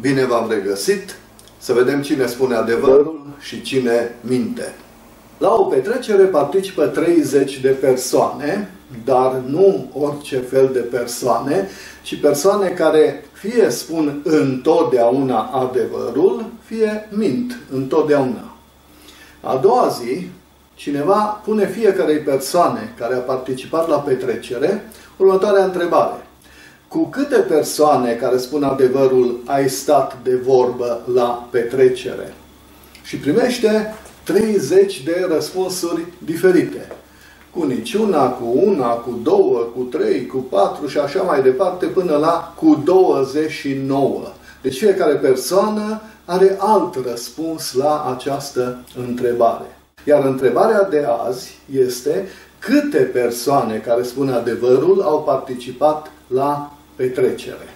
Bine v-am regăsit! Să vedem cine spune adevărul și cine minte. La o petrecere participă 30 de persoane, dar nu orice fel de persoane, ci persoane care fie spun întotdeauna adevărul, fie mint întotdeauna. A doua zi, cineva pune fiecarei persoane care a participat la petrecere următoarea întrebare. Cu câte persoane care spun adevărul ai stat de vorbă la petrecere? Și primește 30 de răspunsuri diferite. Cu niciuna, cu una, cu două, cu trei, cu patru și așa mai departe, până la cu 29. Deci fiecare persoană are alt răspuns la această întrebare. Iar întrebarea de azi este câte persoane care spun adevărul au participat la petrecere.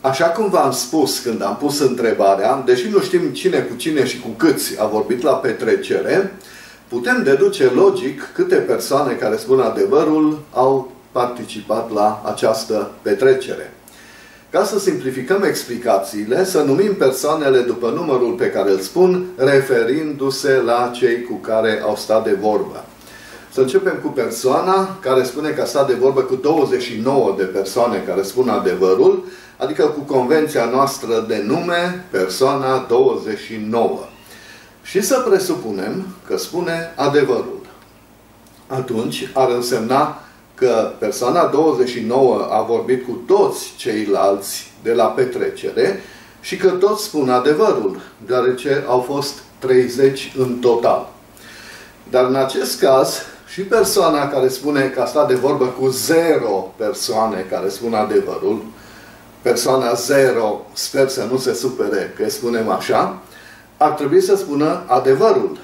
Așa cum v-am spus când am pus întrebarea, deși nu știm cine cu cine și cu câți a vorbit la petrecere, putem deduce logic câte persoane care spun adevărul au participat la această petrecere. Ca să simplificăm explicațiile, să numim persoanele după numărul pe care îl spun, referindu-se la cei cu care au stat de vorbă. Să începem cu persoana care spune că a stat de vorbă cu 29 de persoane care spun adevărul, adică cu convenția noastră de nume, persoana 29. Și să presupunem că spune adevărul. Atunci ar însemna că persoana 29 a vorbit cu toți ceilalți de la petrecere și că toți spun adevărul, deoarece au fost 30 în total. Dar în acest caz, și persoana care spune că a stat de vorbă cu zero persoane care spun adevărul, persoana zero, sper să nu se supere că spunem așa, ar trebui să spună adevărul.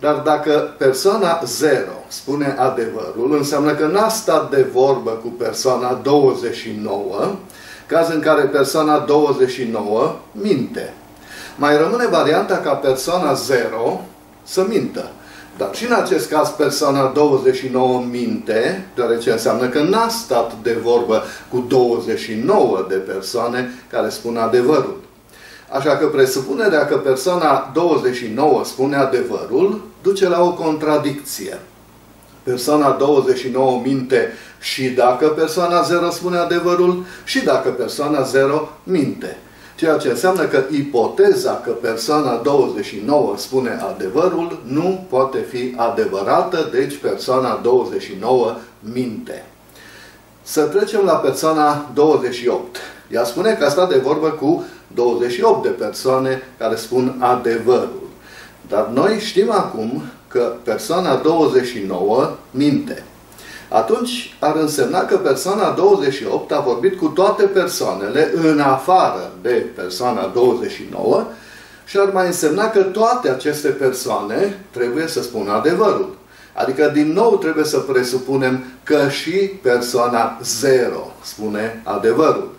Dar dacă persoana zero spune adevărul, înseamnă că n-a stat de vorbă cu persoana 29, caz în care persoana 29 minte. Mai rămâne varianta ca persoana 0 să mintă. Dar și în acest caz persoana 29 minte, deoarece înseamnă că n-a stat de vorbă cu 29 de persoane care spun adevărul. Așa că presupunerea că persoana 29 spune adevărul duce la o contradicție. Persoana 29 minte și dacă persoana 0 spune adevărul și dacă persoana 0 minte. Ceea ce înseamnă că ipoteza că persoana 29 spune adevărul nu poate fi adevărată, deci persoana 29 minte. Să trecem la persoana 28. Ea spune că a stat de vorbă cu 28 de persoane care spun adevărul. Dar noi știm acum că persoana 29 minte atunci ar însemna că persoana 28 a vorbit cu toate persoanele în afară de persoana 29 și ar mai însemna că toate aceste persoane trebuie să spună adevărul. Adică din nou trebuie să presupunem că și persoana 0 spune adevărul.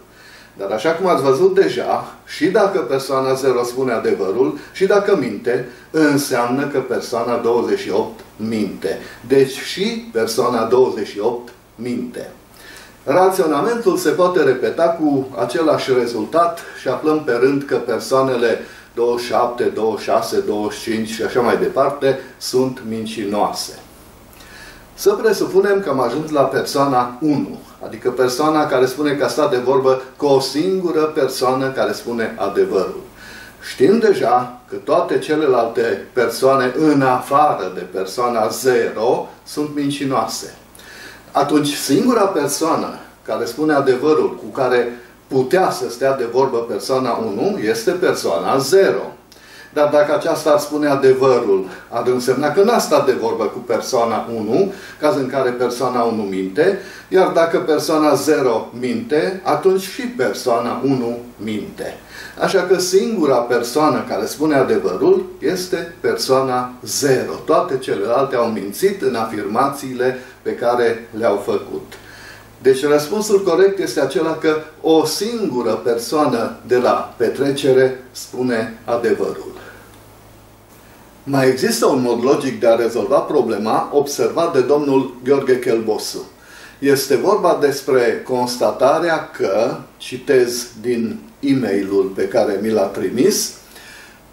Dar așa cum ați văzut deja, și dacă persoana 0 spune adevărul, și dacă minte, înseamnă că persoana 28 minte. Deci și persoana 28 minte. Raționamentul se poate repeta cu același rezultat și aflăm pe rând că persoanele 27, 26, 25 și așa mai departe sunt mincinoase. Să presupunem că am ajuns la persoana 1, adică persoana care spune că a stat de vorbă cu o singură persoană care spune adevărul. Știm deja că toate celelalte persoane în afară de persoana 0 sunt mincinoase. Atunci singura persoană care spune adevărul cu care putea să stea de vorbă persoana 1 este persoana 0. Dar dacă aceasta ar spune adevărul, ar însemna că n-a stat de vorbă cu persoana 1, caz în care persoana 1 minte, iar dacă persoana 0 minte, atunci și persoana 1 minte. Așa că singura persoană care spune adevărul este persoana 0. Toate celelalte au mințit în afirmațiile pe care le-au făcut. Deci răspunsul corect este acela că o singură persoană de la petrecere spune adevărul. Mai există un mod logic de a rezolva problema observat de domnul Gheorghe Chelbosu. Este vorba despre constatarea că, citez din e-mailul pe care mi l-a trimis,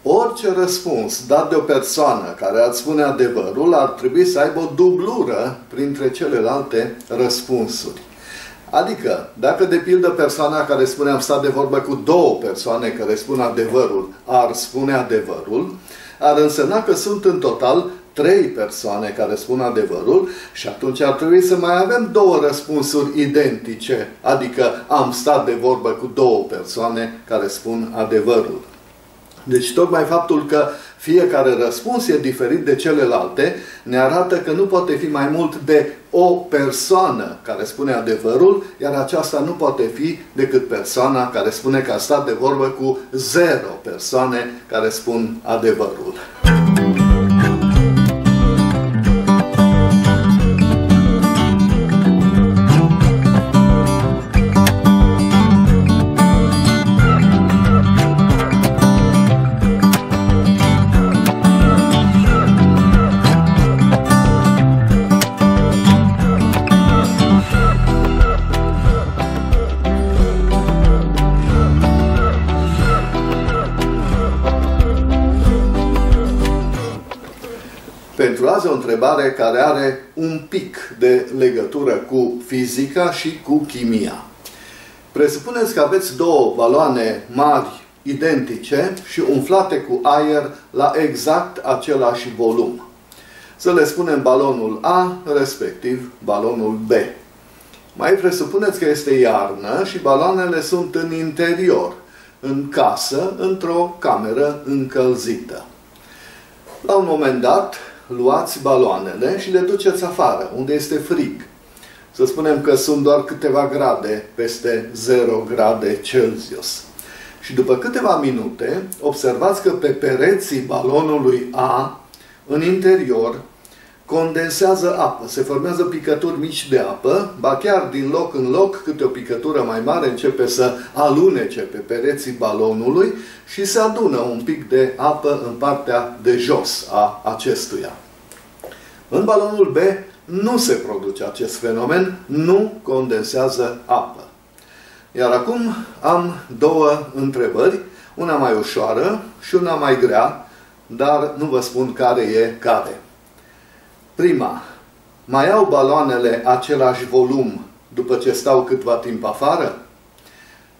orice răspuns dat de o persoană care ar spune adevărul ar trebui să aibă o dublură printre celelalte răspunsuri. Adică, dacă de pildă persoana care spune am stat de vorbă cu două persoane care spun adevărul, ar spune adevărul, ar însemna că sunt în total trei persoane care spun adevărul și atunci ar trebui să mai avem două răspunsuri identice, adică am stat de vorbă cu două persoane care spun adevărul. Deci tocmai faptul că fiecare răspuns e diferit de celelalte ne arată că nu poate fi mai mult de o persoană care spune adevărul, iar aceasta nu poate fi decât persoana care spune că a stat de vorbă cu zero persoane care spun adevărul. Întrebare care are un pic de legătură cu fizica și cu chimia. Presupuneți că aveți două baloane mari identice și umflate cu aer la exact același volum. Să le spunem balonul A, respectiv balonul B. Mai presupuneți că este iarnă și baloanele sunt în interior, în casă, într-o cameră încălzită. La un moment dat, luați baloanele și le duceți afară, unde este frig. Să spunem că sunt doar câteva grade peste 0 grade Celsius. Și după câteva minute, observați că pe pereții balonului A, în interior, condensează apă, se formează picături mici de apă, ba chiar din loc în loc, câte o picătură mai mare începe să alunece pe pereții balonului și se adună un pic de apă în partea de jos a acestuia. În balonul B nu se produce acest fenomen, nu condensează apă. Iar acum am două întrebări, una mai ușoară și una mai grea, dar nu vă spun care e care. Prima, mai au baloanele același volum după ce stau câtva timp afară?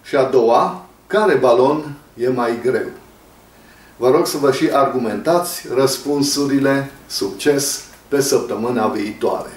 Și a doua, care balon e mai greu? Vă rog să vă și argumentați răspunsurile. Succes pe săptămâna viitoare!